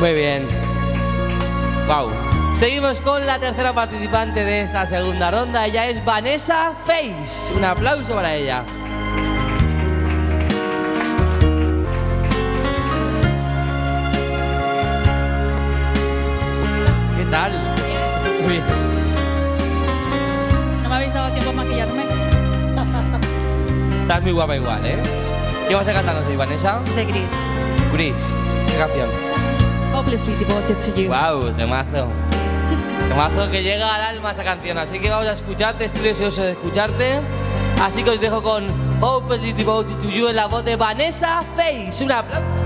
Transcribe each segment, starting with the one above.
Muy bien. Wow. Seguimos con la tercera participante de esta segunda ronda. Ella es Vanessa Face. Un aplauso para ella. ¿Qué tal? Muy bien. No me habéis dado tiempo a maquillarme. Estás muy guapa igual, ¿eh? ¿Qué vas a cantarnos hoy, Vanessa? De gris. Chris. ¿Qué canción? Hopelessly devoted to you. Wow, temazo. Temazo que llega al alma esa canción. Así que vamos a escucharte, estoy deseoso de escucharte. Así que os dejo con Hopelessly Devoted to You en la voz de Vanessa Face. Un aplauso.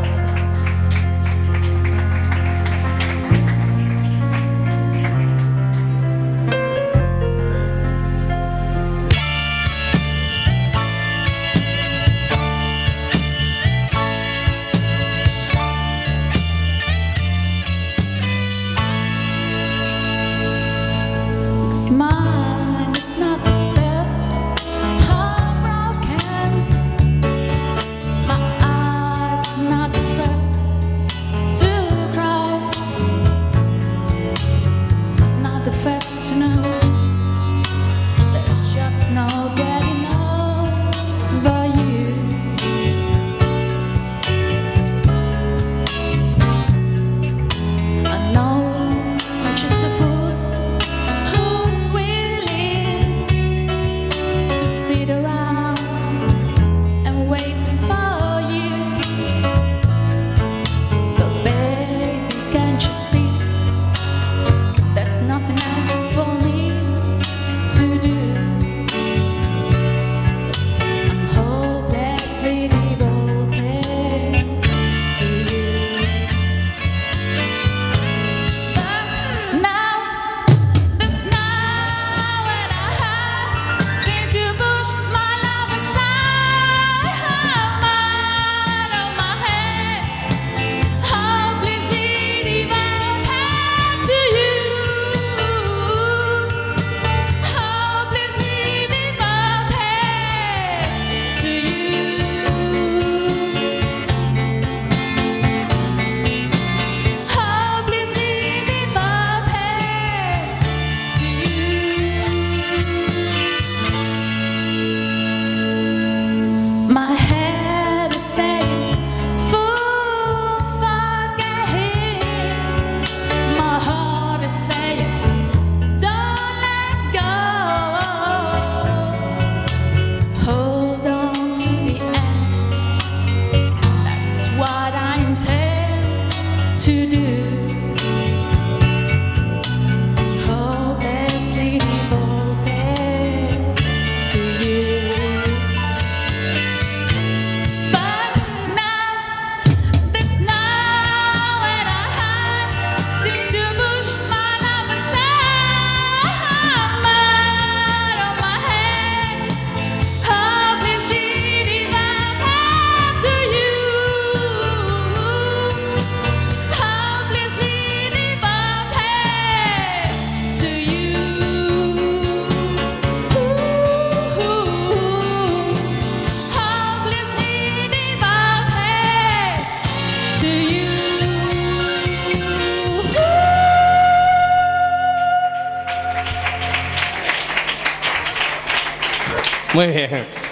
You. Muy bien.